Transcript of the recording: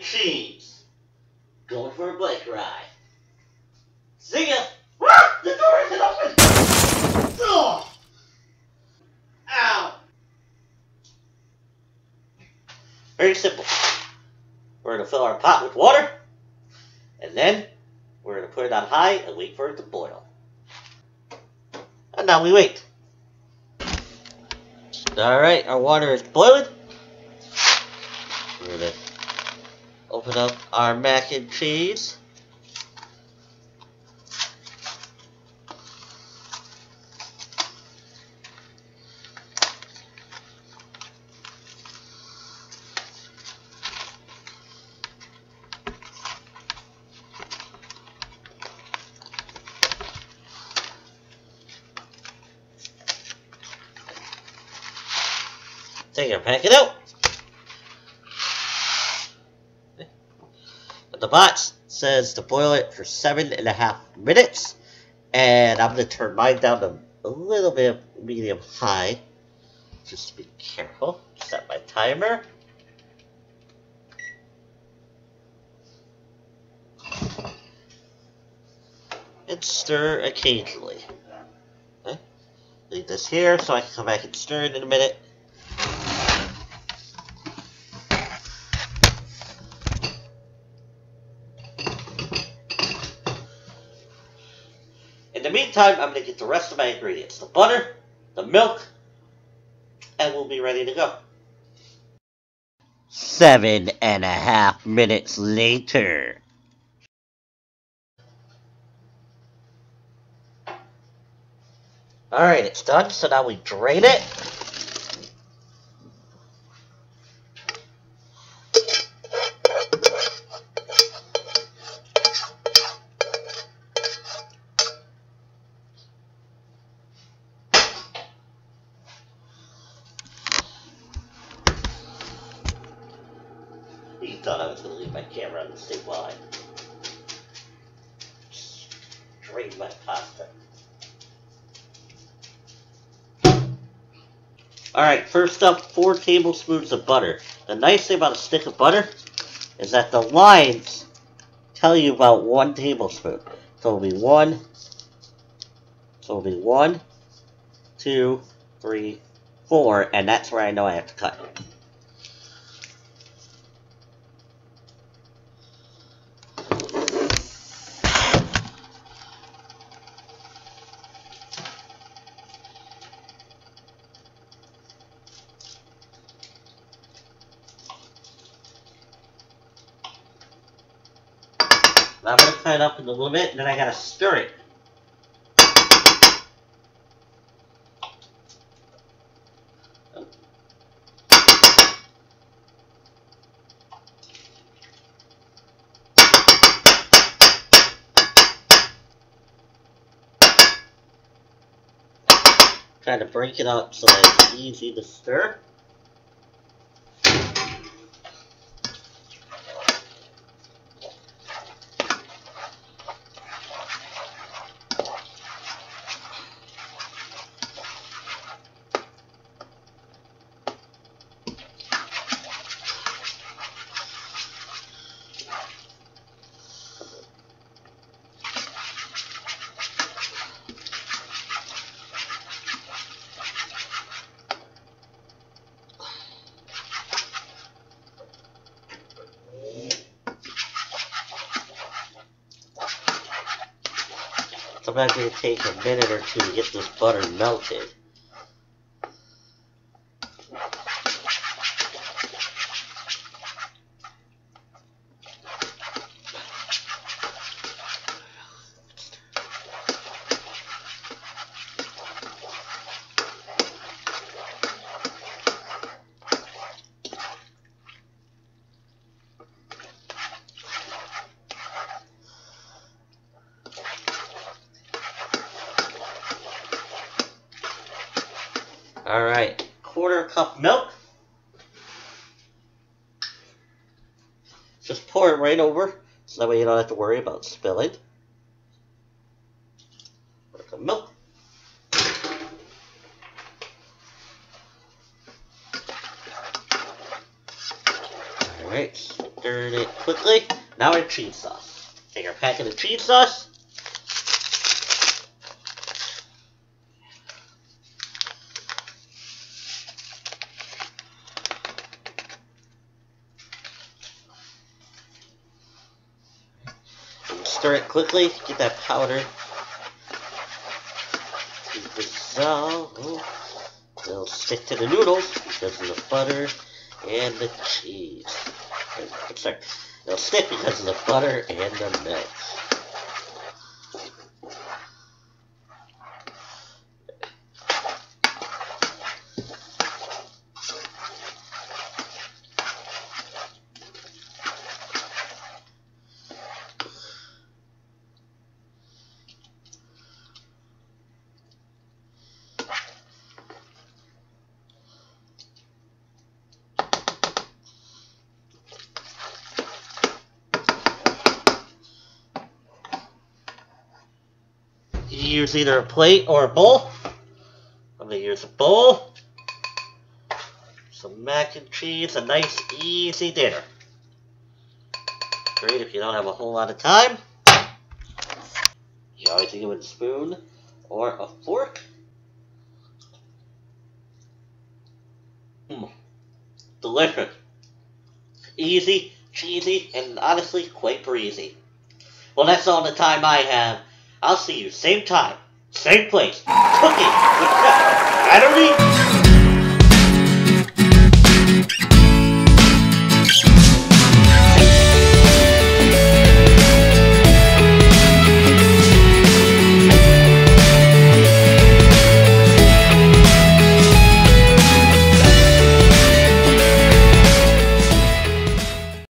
cheese. Going for a bike ride. See ya! Ah, the door isn't open! Ugh. Ow! Very simple. We're gonna fill our pot with water, and then we're gonna put it on high and wait for it to boil. And now we wait. Alright, our water is boiling. We're gonna open up our mac and cheese. Take it, pack it The box says to boil it for seven and a half minutes, and I'm gonna turn mine down to a little bit of medium high, just to be careful. Set my timer. And stir occasionally. Okay. Leave this here so I can come back and stir it in a minute. Meantime, I'm going to get the rest of my ingredients. The butter, the milk, and we'll be ready to go. Seven and a half minutes later. Alright, it's done, so now we drain it. Thought I was to leave my camera on the sink while I drained my pasta. Alright, first up, four tablespoons of butter. The nice thing about a stick of butter is that the lines tell you about one tablespoon. So it'll be one, so it'll be one, two, three, four, and that's where I know I have to cut. I'm gonna cut it up in a little bit, and then I gotta stir it. Trying to break it up so that it's easy to stir. Sometimes it can take a minute or two to get this butter melted. Alright, quarter cup milk. Just pour it right over, so that way you don't have to worry about spilling. Quarter cup milk. Alright, stir it quickly. Now our cheese sauce. Take our packet of cheese sauce. Stir it quickly, get that powder to dissolve. It'll stick to the noodles because of the butter and the cheese. Sorry, it'll stick because of the butter and the milk. Use either a plate or a bowl. I'm going to use a bowl. Some mac and cheese, a nice easy dinner. Great if you don't have a whole lot of time. You always think with a spoon or a fork. Mm. Delicious. Easy, cheesy, and honestly quite breezy. Well, that's all the time I have. I'll see you same time, same place, cooking with Adderley